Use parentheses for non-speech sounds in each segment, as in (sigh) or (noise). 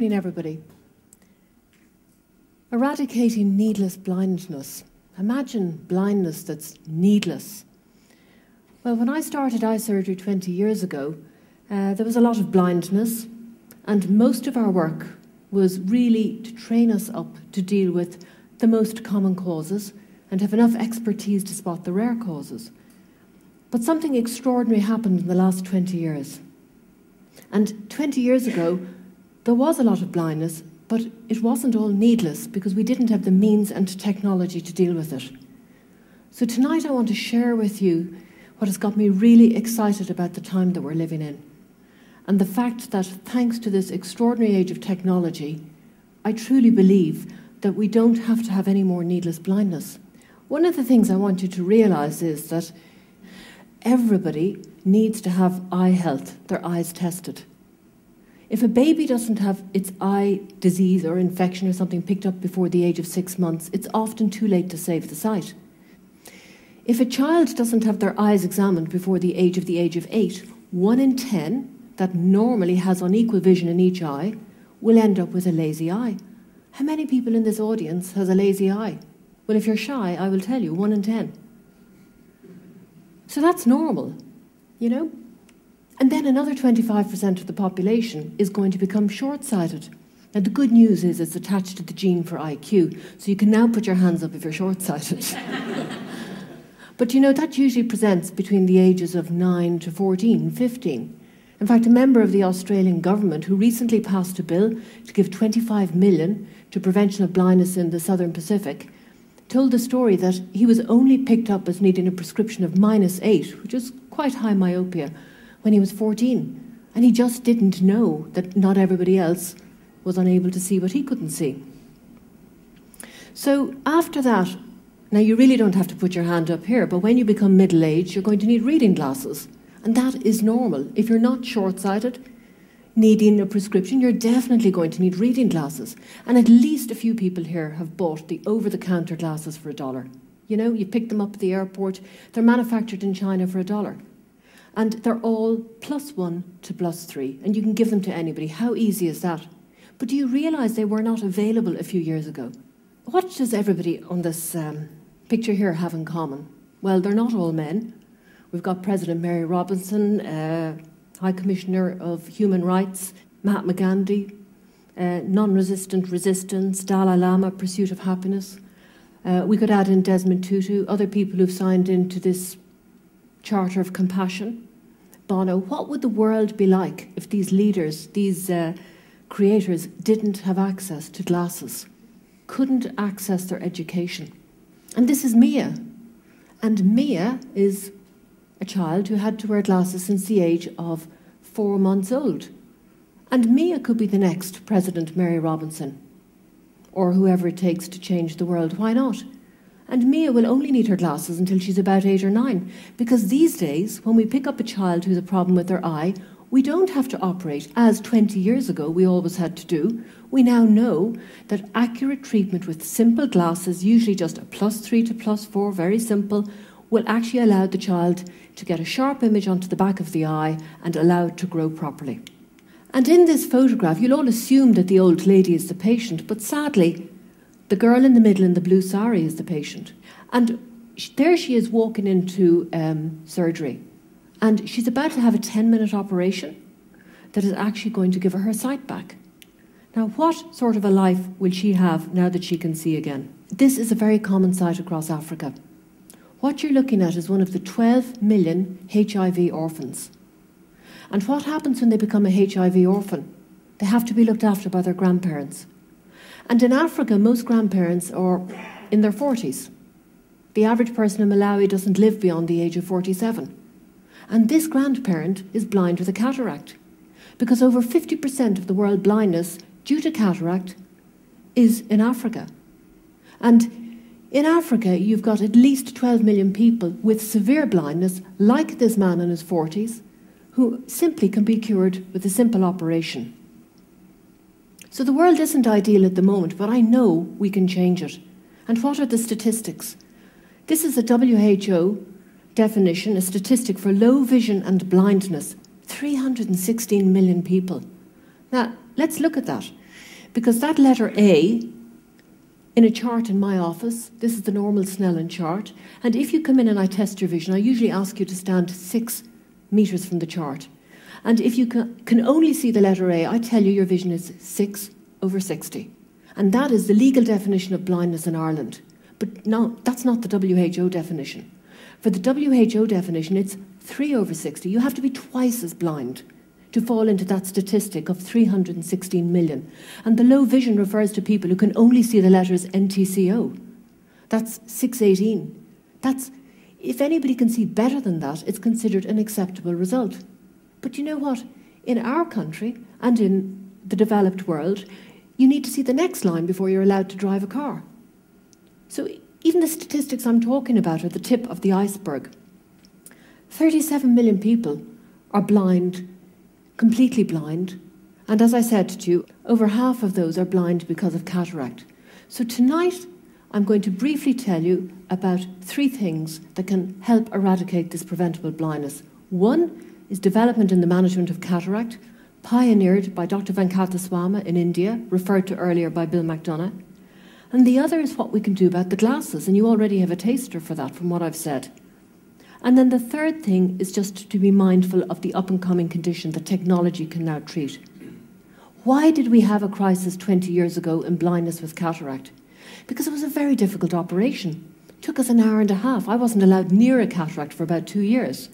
evening, everybody. Eradicating needless blindness. Imagine blindness that's needless. Well, when I started eye surgery 20 years ago, uh, there was a lot of blindness, and most of our work was really to train us up to deal with the most common causes and have enough expertise to spot the rare causes. But something extraordinary happened in the last 20 years. And 20 years ago, there was a lot of blindness, but it wasn't all needless because we didn't have the means and technology to deal with it. So tonight I want to share with you what has got me really excited about the time that we're living in. And the fact that thanks to this extraordinary age of technology, I truly believe that we don't have to have any more needless blindness. One of the things I want you to realize is that everybody needs to have eye health, their eyes tested. If a baby doesn't have its eye disease or infection or something picked up before the age of six months, it's often too late to save the sight. If a child doesn't have their eyes examined before the age of the age of eight, one in ten that normally has unequal vision in each eye will end up with a lazy eye. How many people in this audience has a lazy eye? Well, if you're shy, I will tell you, one in ten. So that's normal, you know? And then another 25% of the population is going to become short sighted. Now, the good news is it's attached to the gene for IQ, so you can now put your hands up if you're short sighted. (laughs) but you know, that usually presents between the ages of 9 to 14, 15. In fact, a member of the Australian government who recently passed a bill to give 25 million to prevention of blindness in the southern Pacific told the story that he was only picked up as needing a prescription of minus 8, which is quite high myopia when he was 14. And he just didn't know that not everybody else was unable to see what he couldn't see. So after that, now you really don't have to put your hand up here, but when you become middle aged, you're going to need reading glasses. And that is normal. If you're not short sighted, needing a prescription, you're definitely going to need reading glasses. And at least a few people here have bought the over the counter glasses for a dollar. You know, you pick them up at the airport, they're manufactured in China for a dollar. And they're all plus one to plus three, and you can give them to anybody. How easy is that? But do you realise they were not available a few years ago? What does everybody on this um, picture here have in common? Well, they're not all men. We've got President Mary Robinson, uh, High Commissioner of Human Rights, Mahatma Gandhi, uh, non resistant resistance, Dalai Lama, pursuit of happiness. Uh, we could add in Desmond Tutu, other people who've signed into this Charter of Compassion. Bono, what would the world be like if these leaders, these uh, creators, didn't have access to glasses, couldn't access their education? And this is Mia. And Mia is a child who had to wear glasses since the age of four months old. And Mia could be the next President Mary Robinson, or whoever it takes to change the world. Why not? And Mia will only need her glasses until she's about eight or nine, because these days, when we pick up a child who's a problem with their eye, we don't have to operate as 20 years ago we always had to do. We now know that accurate treatment with simple glasses, usually just a plus three to plus four, very simple, will actually allow the child to get a sharp image onto the back of the eye and allow it to grow properly. And in this photograph, you'll all assume that the old lady is the patient, but sadly, the girl in the middle in the blue sari is the patient. And there she is walking into um, surgery. And she's about to have a 10 minute operation that is actually going to give her her sight back. Now, what sort of a life will she have now that she can see again? This is a very common sight across Africa. What you're looking at is one of the 12 million HIV orphans. And what happens when they become a HIV orphan? They have to be looked after by their grandparents. And in Africa, most grandparents are in their 40s. The average person in Malawi doesn't live beyond the age of 47. And this grandparent is blind with a cataract. Because over 50% of the world blindness due to cataract is in Africa. And in Africa, you've got at least 12 million people with severe blindness, like this man in his 40s, who simply can be cured with a simple operation. So the world isn't ideal at the moment, but I know we can change it. And what are the statistics? This is a WHO definition, a statistic for low vision and blindness 316 million people. Now, let's look at that. Because that letter A, in a chart in my office, this is the normal Snellen chart, and if you come in and I test your vision, I usually ask you to stand six metres from the chart. And if you can only see the letter A, I tell you your vision is 6 over 60. And that is the legal definition of blindness in Ireland. But that's not the WHO definition. For the WHO definition, it's 3 over 60. You have to be twice as blind to fall into that statistic of 316 million. And the low vision refers to people who can only see the letters NTCO. That's 618. That's, if anybody can see better than that, it's considered an acceptable result. But you know what? In our country and in the developed world, you need to see the next line before you're allowed to drive a car. So even the statistics I'm talking about are the tip of the iceberg. 37 million people are blind completely blind. And as I said to you, over half of those are blind because of cataract. So tonight, I'm going to briefly tell you about three things that can help eradicate this preventable blindness. One is development in the management of cataract, pioneered by Dr. Venkataswamy in India, referred to earlier by Bill McDonough. And the other is what we can do about the glasses, and you already have a taster for that from what I've said. And then the third thing is just to be mindful of the up and coming condition that technology can now treat. Why did we have a crisis 20 years ago in blindness with cataract? Because it was a very difficult operation. It took us an hour and a half. I wasn't allowed near a cataract for about two years.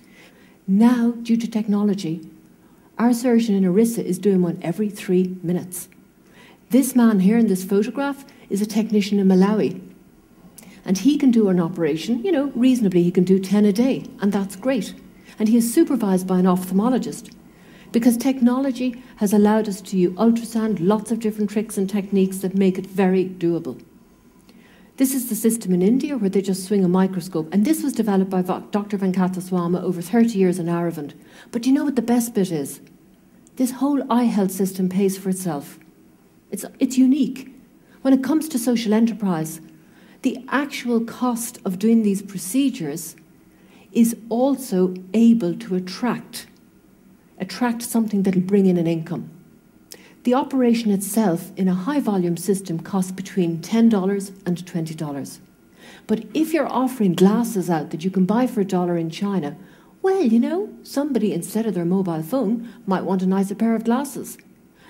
Now, due to technology, our surgeon in Orissa is doing one every three minutes. This man here in this photograph is a technician in Malawi and he can do an operation, you know, reasonably, he can do 10 a day, and that's great. And he is supervised by an ophthalmologist because technology has allowed us to use ultrasound, lots of different tricks and techniques that make it very doable. This is the system in India where they just swing a microscope, and this was developed by Dr. Venkataswamy over 30 years in Aravind. But do you know what the best bit is? This whole eye health system pays for itself. It's, it's unique. When it comes to social enterprise, the actual cost of doing these procedures is also able to attract attract something that'll bring in an income. The operation itself in a high volume system costs between $10 and $20. But if you're offering glasses out that you can buy for a dollar in China, well, you know, somebody instead of their mobile phone might want a nicer pair of glasses.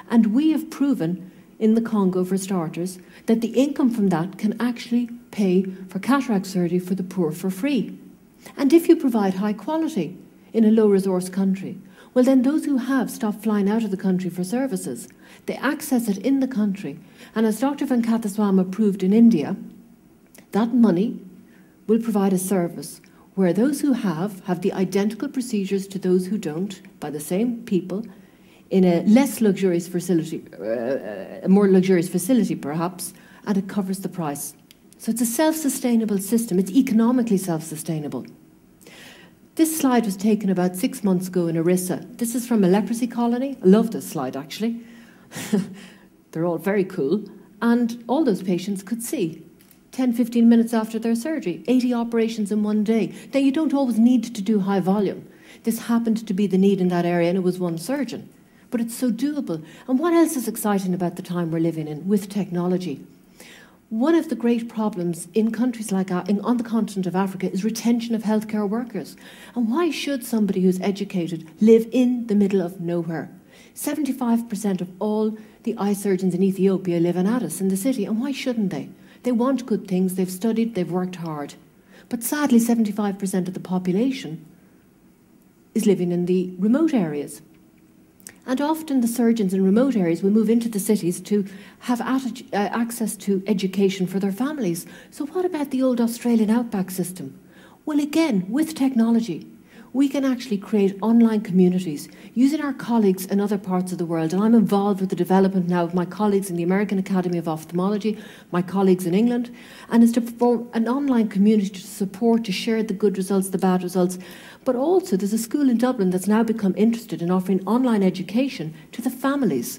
And we have proven in the Congo, for starters, that the income from that can actually pay for cataract surgery for the poor for free. And if you provide high quality in a low resource country, well, then those who have stop flying out of the country for services. They access it in the country. And as Dr. Venkataswamy proved in India, that money will provide a service where those who have have the identical procedures to those who don't by the same people in a less luxurious facility, uh, a more luxurious facility perhaps, and it covers the price. So it's a self sustainable system, it's economically self sustainable. This slide was taken about six months ago in Orissa. This is from a leprosy colony. I love this slide actually. (laughs) They're all very cool. And all those patients could see 10, 15 minutes after their surgery, 80 operations in one day. Now, you don't always need to do high volume. This happened to be the need in that area, and it was one surgeon. But it's so doable. And what else is exciting about the time we're living in with technology? One of the great problems in countries like our, in, on the continent of Africa is retention of healthcare workers. And why should somebody who's educated live in the middle of nowhere? 75% of all the eye surgeons in Ethiopia live in Addis, in the city, and why shouldn't they? They want good things, they've studied, they've worked hard. But sadly, 75% of the population is living in the remote areas. And often the surgeons in remote areas will move into the cities to have uh, access to education for their families. So, what about the old Australian outback system? Well, again, with technology, we can actually create online communities using our colleagues in other parts of the world. And I'm involved with the development now of my colleagues in the American Academy of Ophthalmology, my colleagues in England, and is to form an online community to support, to share the good results, the bad results. But also, there's a school in Dublin that's now become interested in offering online education to the families.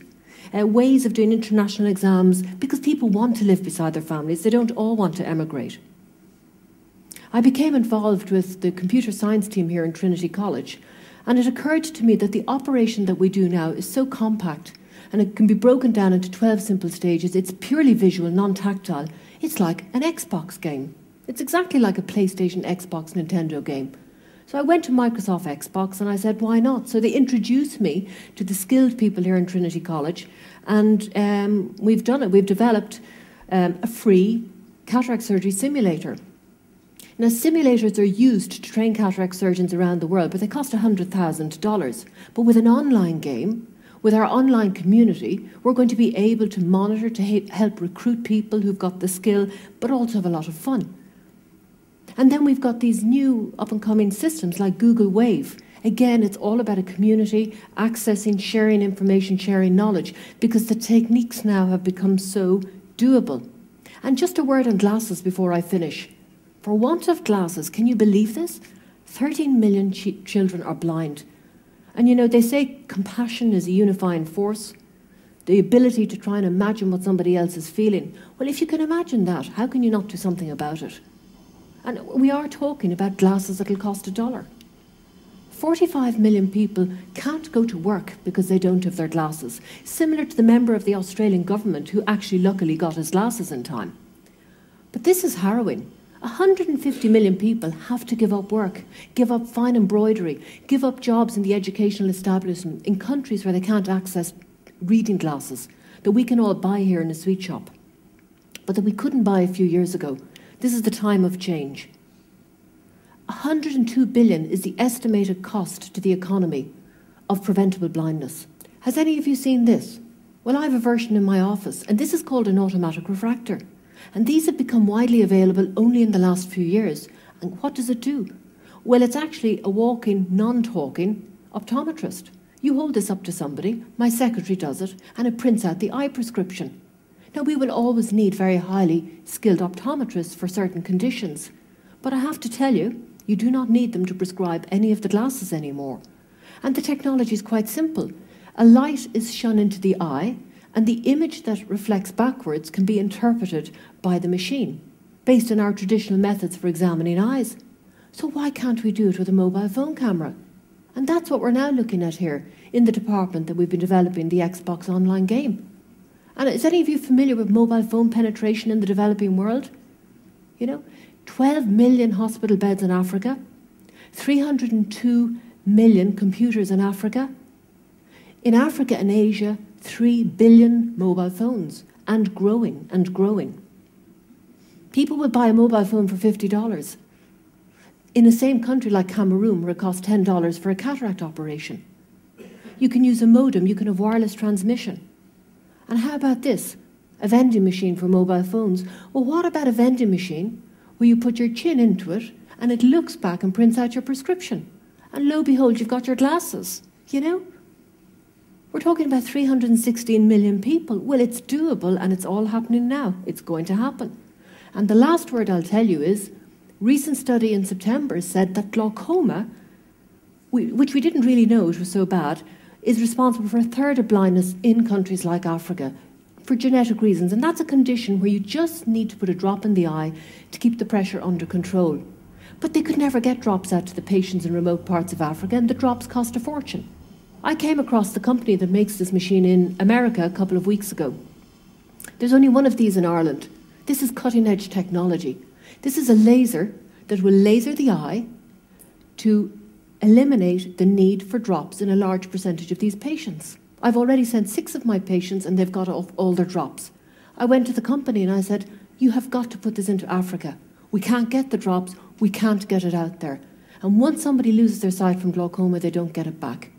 Uh, ways of doing international exams because people want to live beside their families. They don't all want to emigrate. I became involved with the computer science team here in Trinity College, and it occurred to me that the operation that we do now is so compact and it can be broken down into 12 simple stages. It's purely visual, non tactile. It's like an Xbox game. It's exactly like a PlayStation, Xbox, Nintendo game. So I went to Microsoft Xbox and I said, why not? So they introduced me to the skilled people here in Trinity College, and um, we've done it. We've developed um, a free cataract surgery simulator. Now, simulators are used to train cataract surgeons around the world, but they cost $100,000. But with an online game, with our online community, we're going to be able to monitor, to help recruit people who've got the skill, but also have a lot of fun. And then we've got these new up and coming systems like Google Wave. Again, it's all about a community accessing, sharing information, sharing knowledge, because the techniques now have become so doable. And just a word on glasses before I finish. For want of glasses, can you believe this? 13 million ch children are blind. And you know, they say compassion is a unifying force, the ability to try and imagine what somebody else is feeling. Well, if you can imagine that, how can you not do something about it? And we are talking about glasses that will cost a dollar. 45 million people can't go to work because they don't have their glasses, similar to the member of the Australian government who actually luckily got his glasses in time. But this is harrowing. 150 million people have to give up work, give up fine embroidery, give up jobs in the educational establishment in countries where they can't access reading glasses that we can all buy here in a sweet shop, but that we couldn't buy a few years ago. This is the time of change. 102 billion is the estimated cost to the economy of preventable blindness. Has any of you seen this? Well, I have a version in my office, and this is called an automatic refractor. And these have become widely available only in the last few years. And what does it do? Well, it's actually a walking, non talking optometrist. You hold this up to somebody, my secretary does it, and it prints out the eye prescription. Now, we will always need very highly skilled optometrists for certain conditions, but I have to tell you, you do not need them to prescribe any of the glasses anymore. And the technology is quite simple. A light is shone into the eye, and the image that reflects backwards can be interpreted by the machine, based on our traditional methods for examining eyes. So why can't we do it with a mobile phone camera? And that's what we're now looking at here in the department that we've been developing the Xbox online game. And is any of you familiar with mobile phone penetration in the developing world? You know, 12 million hospital beds in Africa, 302 million computers in Africa. In Africa and Asia, 3 billion mobile phones and growing and growing. People will buy a mobile phone for $50 in the same country like Cameroon, where it costs $10 for a cataract operation. You can use a modem, you can have wireless transmission. And how about this? A vending machine for mobile phones. Well, what about a vending machine where you put your chin into it and it looks back and prints out your prescription? And lo and behold, you've got your glasses, you know? We're talking about 316 million people. Well, it's doable and it's all happening now. It's going to happen. And the last word I'll tell you is recent study in September said that glaucoma, which we didn't really know it was so bad, is responsible for a third of blindness in countries like Africa for genetic reasons. And that's a condition where you just need to put a drop in the eye to keep the pressure under control. But they could never get drops out to the patients in remote parts of Africa, and the drops cost a fortune. I came across the company that makes this machine in America a couple of weeks ago. There's only one of these in Ireland. This is cutting edge technology. This is a laser that will laser the eye to eliminate the need for drops in a large percentage of these patients. I've already sent six of my patients and they've got off all their drops. I went to the company and I said, You have got to put this into Africa. We can't get the drops, we can't get it out there. And once somebody loses their sight from glaucoma, they don't get it back.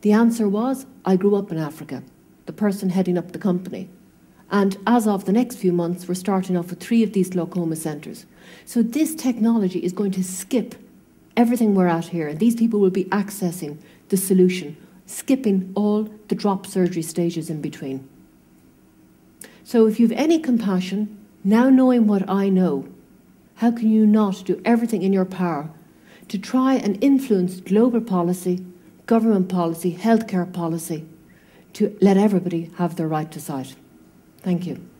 The answer was, I grew up in Africa, the person heading up the company. And as of the next few months, we're starting off with three of these glaucoma centres. So this technology is going to skip everything we're at here. And these people will be accessing the solution, skipping all the drop surgery stages in between. So if you've any compassion, now knowing what I know, how can you not do everything in your power to try and influence global policy government policy, healthcare policy, to let everybody have their right to sight. Thank you.